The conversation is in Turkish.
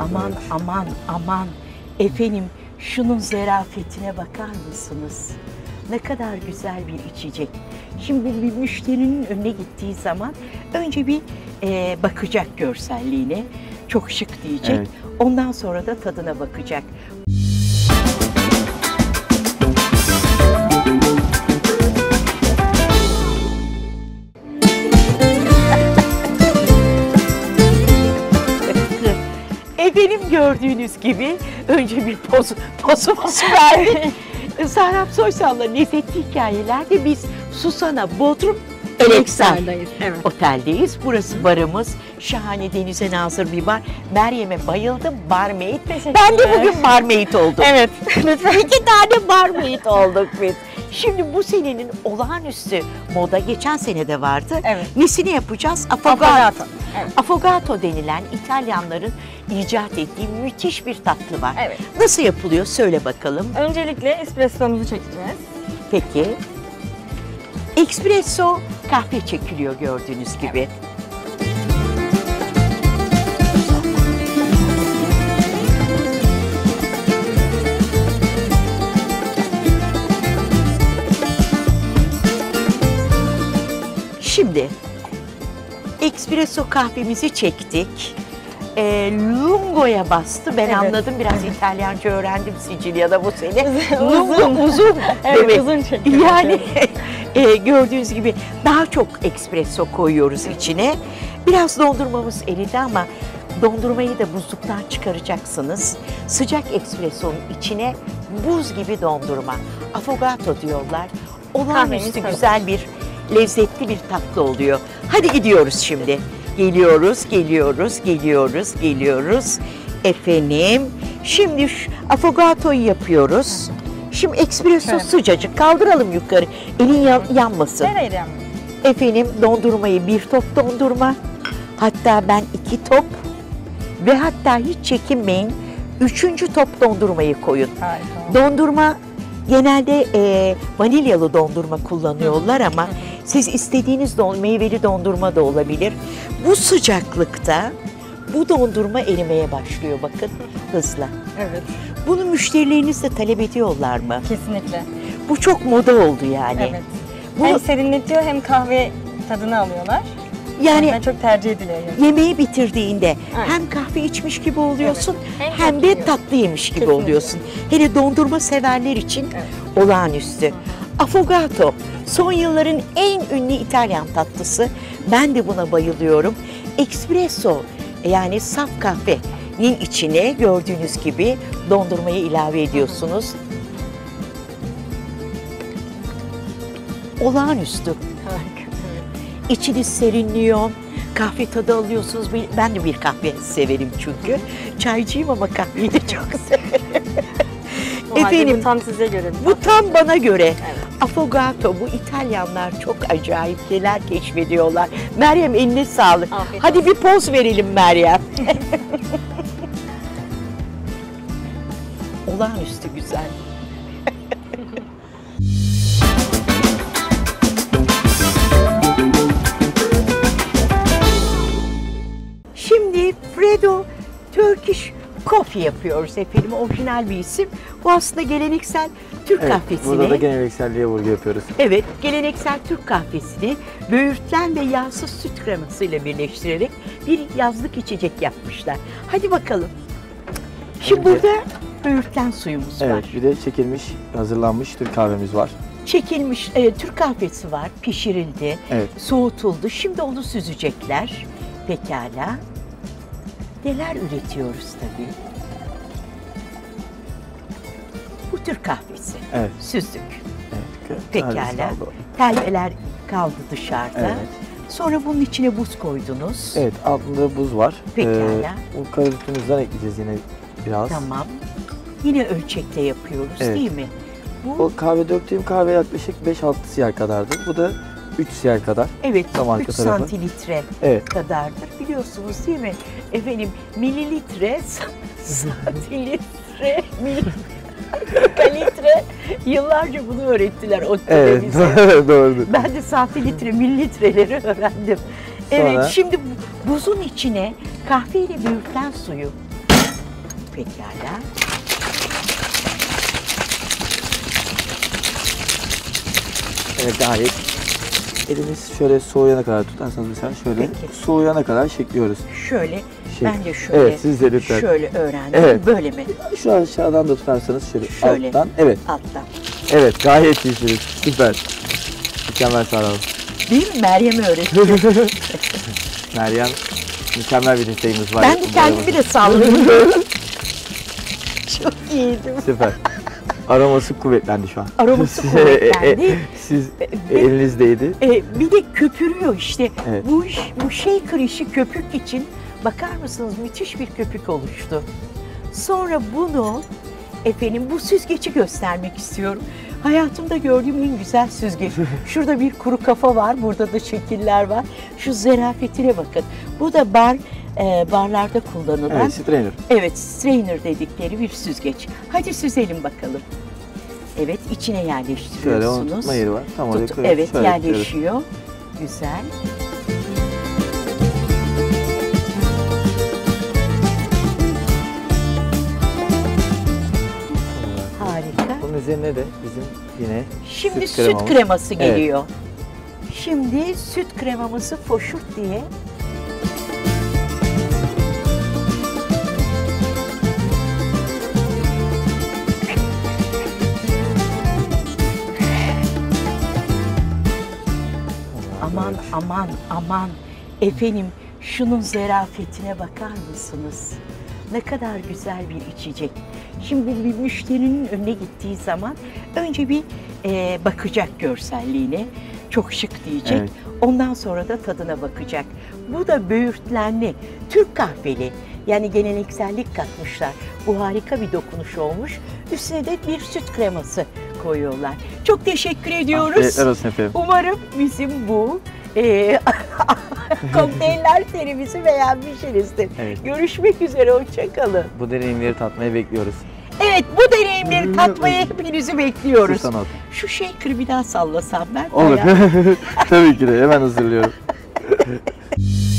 Aman aman aman. Efendim şunun zerafetine bakar mısınız? Ne kadar güzel bir içecek. Şimdi bir müşterinin önüne gittiği zaman önce bir e, bakacak görselliğine. Çok şık diyecek. Evet. Ondan sonra da tadına bakacak. Efendim gördüğünüz gibi önce bir poz, pozumuzu verdik. Serap Soysal'la lezzetli hikayelerde biz Susana Bodrum Eleksel Evet. Oteldeyiz. Burası barımız. Şahane denize nazır bir bar. Meryem'e bayıldım. Barmaid. Ben de bugün barmaid oldum. Evet. Lütfen. İki tane barmaid olduk biz. Şimdi bu senenin olağanüstü moda geçen sene de vardı. Evet. Nesini yapacağız? Affogato. Affogato, evet. Affogato denilen İtalyanların icat ettiği müthiş bir tatlı var. Evet. Nasıl yapılıyor? Söyle bakalım. Öncelikle espressomuzu çekeceğiz. Peki. Espresso kahve çekiliyor gördüğünüz gibi. Şimdi espresso kahvemizi çektik. E, lungo'ya bastı. Ben Evet. anladım biraz İtalyanca öğrendim Sicilya'da bu sene. Uzun. Lungo uzun. Evet, demek. uzun çekiyor. Yani e, gördüğünüz gibi daha çok espresso koyuyoruz içine. Biraz dondurmamız eridi ama dondurmayı da buzluktan çıkaracaksınız. Sıcak espressonun içine buz gibi dondurma. Affogato diyorlar. Olağanüstü Kahvemiz güzel bir lezzetli bir tatlı oluyor. Hadi gidiyoruz şimdi. Geliyoruz, geliyoruz, geliyoruz, geliyoruz. Efendim, şimdi şu affogato'yu yapıyoruz. Şimdi espresso Şöyle. sıcacık. Kaldıralım yukarı. Elin yan- yanmasın. Nereye yani? Efendim dondurmayı bir top dondurma. Hatta ben iki top ve hatta hiç çekinmeyin. Üçüncü top dondurmayı koyun. Harika. Dondurma genelde e, vanilyalı dondurma kullanıyorlar ama siz istediğiniz don, meyveli dondurma da olabilir. Bu sıcaklıkta bu dondurma erimeye başlıyor bakın hızla. Evet. Bunu müşterileriniz de talep ediyorlar mı? Kesinlikle. Bu çok moda oldu yani. Evet. Bu Hem serinletiyor hem kahve tadını alıyorlar. yani Yani çok tercih ediliyor. Yani. yemeği bitirdiğinde Aynen. hem kahve içmiş gibi oluyorsun Hem hem, tatlı de yiyorsun. tatlı yemiş gibi Kesinlikle. oluyorsun. Hele dondurma severler için Evet. olağanüstü. Affogato son yılların en ünlü İtalyan tatlısı. Ben de buna bayılıyorum. Espresso yani saf kahvenin içine gördüğünüz gibi dondurmayı ilave ediyorsunuz. Olağanüstü. Harika. İçiniz serinliyor. Kahve tadı alıyorsunuz. Ben de bir kahve severim çünkü. Çaycıyım ama kahveyi de çok severim. Halde Efendim bu tam size göre. bu tam bana göre. Evet. Affogato bu İtalyanlar çok acayip şeyler keşfediyorlar. Meryem eline sağlık. Afiyet Hadi bir poz verelim Meryem. Olağanüstü güzel. Coffee yapıyoruz efendim. Orijinal bir isim. Bu aslında geleneksel Türk Evet, kahvesini. burada da gelenekselliğe vurgu yapıyoruz. Evet, geleneksel Türk kahvesini böğürtlen ve yağsız süt kremasıyla birleştirerek bir yazlık içecek yapmışlar. Hadi bakalım. Şimdi Önce- burada böğürtlen suyumuz var. Evet, bir de çekilmiş, hazırlanmış Türk kahvemiz var. Çekilmiş e, Türk kahvesi var, pişirildi, Evet. soğutuldu. Şimdi onu süzecekler. Pekala. Neler üretiyoruz tabii. Bu Türk kahvesi. Evet. Süzdük. Evet. Pekala. Telveler kaldı dışarıda. Evet. Sonra bunun içine buz koydunuz. Evet, altında buz var. Pekala. bu karadutumuzdan ekleyeceğiz yine biraz. Tamam. Yine ölçekle yapıyoruz Evet. değil mi? Bu O kahve döktüğüm kahve yaklaşık 5-6 siyer kadardı. Bu da 3 siyer kadar. evet tam arka 3 tarafı. santilitre Evet. kadardır. Biliyorsunuz değil mi? Efendim mililitre, sa- santilitre, mil, kalitre. Yıllarca bunu öğrettiler o Evet, doğrudur. Ben de santilitre, mililitreleri öğrendim. Evet, Sonra- şimdi bu- buzun içine kahve ile böğürtlen suyu Pekala. Evet gayet. Elimiz şöyle soğuyana kadar tutarsanız mesela şöyle Peki. soğuyana kadar şekliyoruz. Şöyle Şey- ben de şöyle Evet, siz de lütfen. şöyle öğrendim. Evet. Böyle mi? Şu aşağıdan da tutarsanız şöyle, Şöyle. alttan. Evet. Alttan. Evet gayet iyisiniz. Süper. Mükemmel Sara Hanım. Değil mi? Meryem öğretti. Meryem mükemmel bir isteğimiz var. ben de kendimi de salladım. Çok iyiydim. Süper. Aroması kuvvetlendi şu an. Aroması Siz- kuvvetlendi. e, e, Siz elinizdeydi. Ee, bir de köpürüyor işte. Evet. Bu bu shaker işi köpük için bakar mısınız müthiş bir köpük oluştu. Sonra bunu efendim bu süzgeci göstermek istiyorum. Hayatımda gördüğüm en güzel süzgeç. Şurada bir kuru kafa var, burada da şekiller var. Şu zerafetine bakın. Bu da bar e, barlarda kullanılan Evet, strainer. Evet, strainer dedikleri bir süzgeç. Hadi süzelim bakalım. Evet, içine Şöyle yerleştiriyorsunuz. tutma yeri var. Tam oraya Tut- koyuyoruz. evet, Şöyle yerleşiyor. Güzel. Harika. Bunun üzerine de bizim yine Şimdi süt süt, kremamız. kreması Evet. geliyor. Şimdi süt kremamızı foşurt diye Aman aman aman efendim şunun zerafetine bakar mısınız? Ne kadar güzel bir içecek. Şimdi bir müşterinin önüne gittiği zaman önce bir e, bakacak görselliğine. Çok şık diyecek. Evet. Ondan sonra da tadına bakacak. Bu da böğürtlenli, Türk kahveli. Yani geleneksellik katmışlar. Bu harika bir dokunuş olmuş. Üstüne de bir süt kreması koyuyorlar. Çok teşekkür ediyoruz. Afiyetler olsun efendim. Umarım bizim bu e, kokteyller serimizi beğenmişsinizdir. Evet. Görüşmek üzere, hoşçakalın. Bu deneyimleri tatmaya bekliyoruz. Evet, bu deneyimleri tatmaya hepinizi bekliyoruz. Su sanat. Şu shaker'ı bir daha sallasam ben. Olur. Tabii ki de hemen hazırlıyorum.